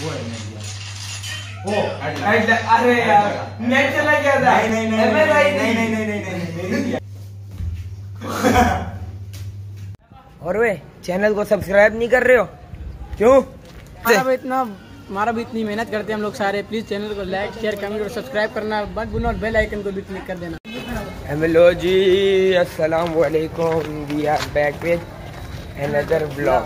वो है मैं दिया ओ अरे यार नेट चला गया था नहीं नहीं नहीं नहीं नहीं नहीं नहीं नहीं और वे चैनल को सब्सक्राइब नहीं कर रहे हो? क्यों? हमारा भी इतना हमारा भी इतनी मेहनत करते हैं हम लोग सारे। प्लीज़ चैनल को लाइक शेयर कमेंट और सब्सक्राइब करना। मत भूलना और बेल आइकन को भी क्लिक कर देना। हेलो जी अस्सलाम वालेकुम। We are back with another blog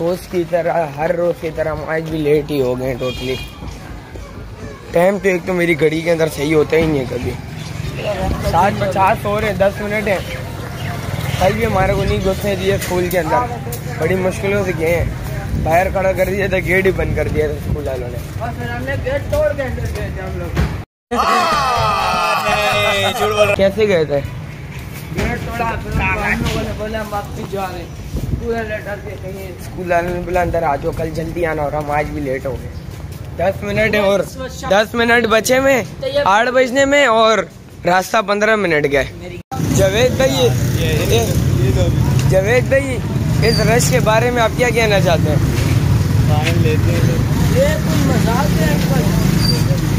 रोज की तरह हर रोज की तरह हम आज भी लेट ही हो गए टोटली टाइम तो एक तो मेरी घड़ी के अंदर सही होता ही नहीं है कभी। सात पचास हो रहे दस मिनट है। कल भी हमारे को नहीं घुसने दिए स्कूल के अंदर। बड़ी मुश्किलों से गए हैं। बाहर खड़ा कर दिया था गेट ही बंद कर दिया था स्कूल वालों ने। और फिर हमने गेट तोड़ के अंदर गए थे हम लोग। कैसे गए थे? स्कूल वालों ने बोला अंदर आ जाओ कल जल्दी आना और हम आज भी लेट हो गए दस मिनट और दस मिनट बचे में आठ बजने में और रास्ता पंद्रह मिनट गए जावेद भाई ये जावेद भाई इस रश के बारे में आप क्या कहना चाहते हैं ये कोई मज़ाक है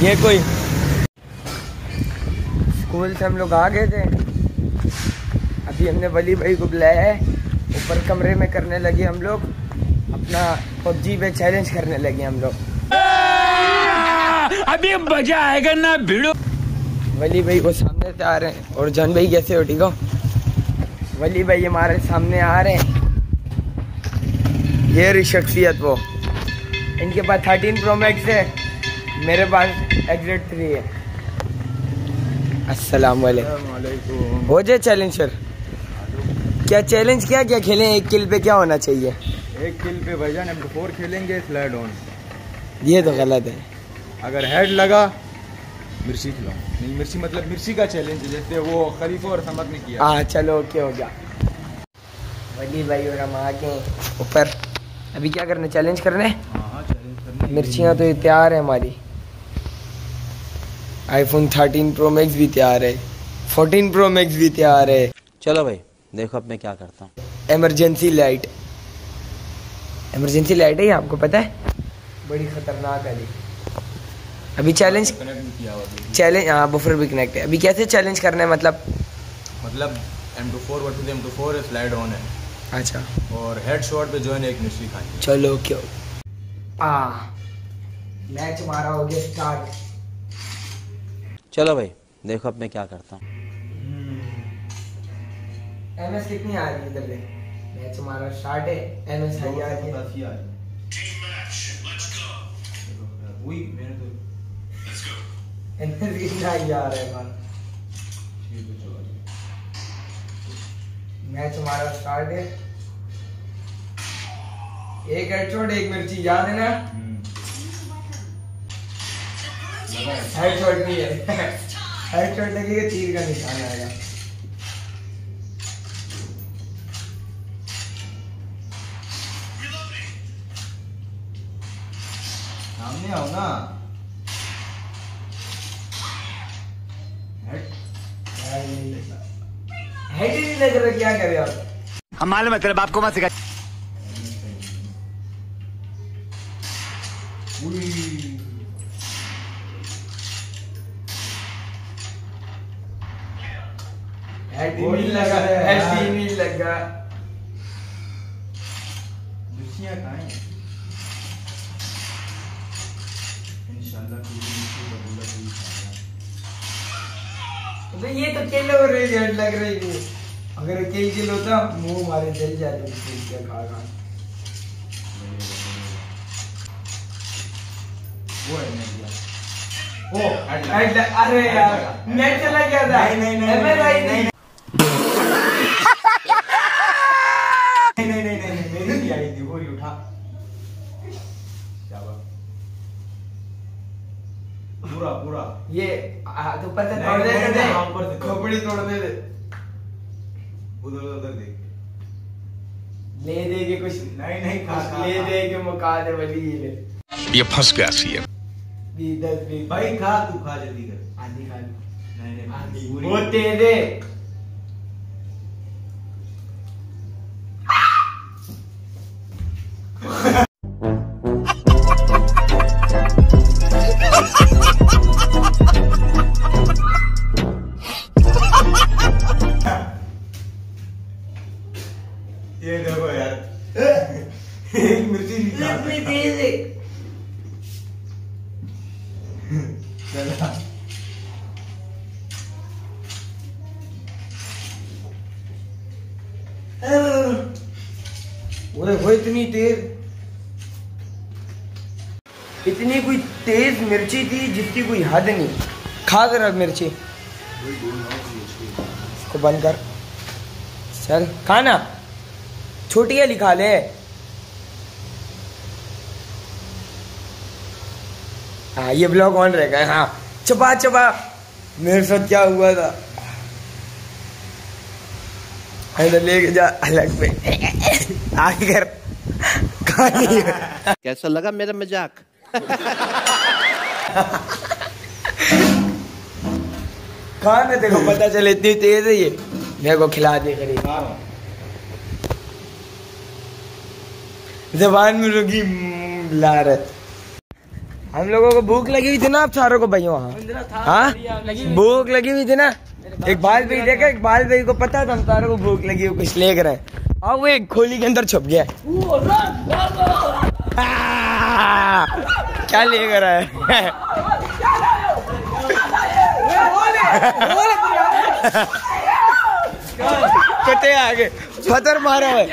ये कोई स्कूल से हम लोग आ गए थे अभी हमने वली भाई को बुलाया है। ऊपर कमरे में करने लगे हम लोग। अपना पबजी पे चैलेंज करने लगे हम लोग। अभी मज़ा आएगा ना भिड़ो। वली भाई को सामने से आ रहे हैं। और जान भाई कैसे हो ठीक हो? वली भाई हमारे सामने आ रहे हैं। ये रही शख्सियत वो। इनके पास थर्टीन प्रो मैक्स है। मेरे पास एग्जेट थ्री है। अस्सलाम वालेकुम। हो जाए चैलेंज सर क्या चैलेंज क्या क्या खेलें? एक किल पे क्या होना चाहिए? एक किल पे भाईजान एम फोर खेलेंगे स्लाइड ऑन ये तो गलत है। अगर हेड लगा मिर्ची खिलाओ नहीं मिर्ची मतलब मिर्ची का चैलेंज है जैसे वो खलीफा और समद ने किया। हाँ चलो ओके हो गया। वली भाई और हम आ गए ऊपर। अभी क्या करने चैलेंज करने हाँ? हाँ चैलेंज करने मिर्चियाँ तो तैयार है हमारी। आईफोन 13 प्रो मैक्स भी तैयार है। 14 प्रो मैक्स भी तैयार है। चलो भाई। देखो अब मैं क्या करता हूँ। इमरजेंसी लाइट इमरजेंसी लाइट है ये आपको पता है? बड़ी खतरनाक है अभी चैलेंज कनेक्ट नहीं किया हुआ अभी। चैलेंज हाँ बफर भी कनेक्ट है। अभी कैसे चैलेंज करना है मतलब? मतलब M two four versus M two four है स्लाइड ऑन है। अच्छा। और हेड शॉट पे जो है ना एक मिर्ची खानी चलो क्यों? आ मैच हमारा हो गया स्टार्ट चलो भाई देखो अब मैं क्या करता हूँ। एमएस कितनी आ रही है इधर देख। मैच हमारा स्टार्ट है एमएस हाई आ रही है। वही मैंने तो। एमएस कितनी हाई आ रहा है है चलो मैच हमारा स्टार्ट है। एक हेडशॉट एक मिर्ची याद है ना? हम्म। हेडशॉट नहीं है। हेडशॉट लगेगा तीर का निशान आएगा। ना हेड हेड ही नहीं लग रहा क्या करे आप हम मालूम है तेरे बाप को मत सिखा लगा लगा है। कहाँ हैं इंशाल्लाह पूरी मिर्ची बदूला पूरी खाएगा तो ये तो किल हो रही है लग रही है। अगर किल किल होता मुँह मारे जल जाते क्या खा खा। वो है ओ हेड हेड अरे यार नेट चला गया था। नहीं नहीं नहीं थी। नहीं थी पूरा पूरा। ये तो पता तोड़ दे दे नहीं, हाँ, ऊपर से तोड़। खोपड़ी तोड़ दे दे उधर उधर देख ले दे के कुछ नहीं नहीं खा ले दे के मुका दे वली ले ये फंस गया सी दी दस भाई खा तू खा जल्दी कर आधी खा ली नहीं नहीं आधी वो दे दे ओए वो इतनी तेज। इतनी कोई तेज मिर्ची थी जिसकी कोई हद नहीं। खा जरा मिर्ची। इसको बंद कर। चल खाना छोटी वाली खा ले। हाँ ये ब्लॉग ऑन रहेगा। हाँ चबा चबा। मेरे साथ क्या हुआ था? इधर लेके जा अलग पे। आगे कर कैसा लगा मेरा मज़ाक? खा ना देखो पता चले इतनी तेज है ये? मेरे को खिला दे करीब। जबान में रुकी हम्म, लारत। हम लोगों को भूख लगी हुई थी ना आप सारों को भाई वहाँ हाँ? भूख लगी हुई थी ना? इकबाल भाई देखा इकबाल भाई को पता था हम को भूख लगी कुछ लेकर आए। और वो एक खोली के अंदर छुप गया। क्या लेकर आए? कुत्ते आ गए पत्थर मारा है।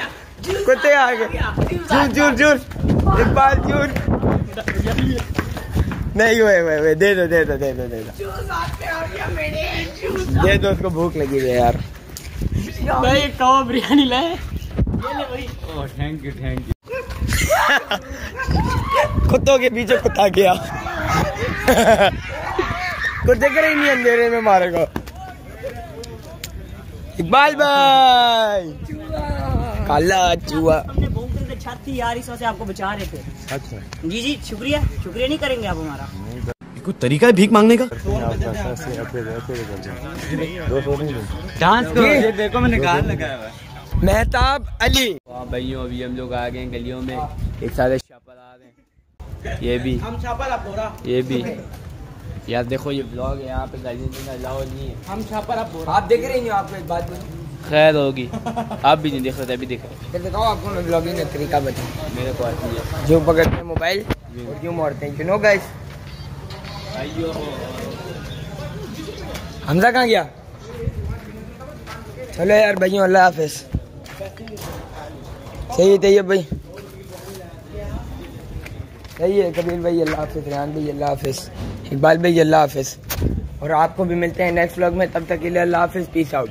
कुत्ते आगे। चूर चूर चूर इकबाल चूर नहीं हुए हुए हुए दे दो दे दो दे दो दे दो। दे दो उसको भूख लगी है यार। भाई कहो बिरयानी लाए थैंक यू थैंक यू कुत्तों के पीछे कुत्ता गया कुत्ते करे नहीं अंधेरे में मारेगा। इकबाल भाई। काला चूहा। के छाती यार इस वजह से आपको बचा रहे थे। अच्छा। जी जी शुक्रिया। शुक्रिया नहीं करेंगे आप हमारा। कोई तरीका है भीख मांगने का? डांस करो, ये देखो मैंने गाल लगाया हुआ मेहताब अली। भाइयों अभी हम लोग आ गए गलियों में। एक साथ छापा ला रहे ये भी। हम ये भी। यार देखो ये ब्लॉग है यहाँ पे गली में अलाउ नहीं है। हम छापा ला बोरा। आप देख रहे हैं आपको एक बात बोलूँ? खैर होगी। आप भी नहीं देख रहे थे अभी देख रहे दिखाओ आपको मैं ब्लॉगिंग का तरीका बताऊँ। मेरे को आती है। जो पकड़ते हैं मोबाइल और क्यों मारते हैं। यू नो गाइस हमजा कहाँ गया? चलो यार भाइयों, अल्लाह हाफिज। सही है तैयब भाई। सही है, कबीर भाई, अल्लाह हाफिज रेहान भाई, अल्लाह हाफिज। इकबाल भाई, अल्लाह हाफिज। और आपको भी मिलते हैं नेक्स्ट व्लॉग में, तब तक के लिए अल्लाह हाफिज पीस आउट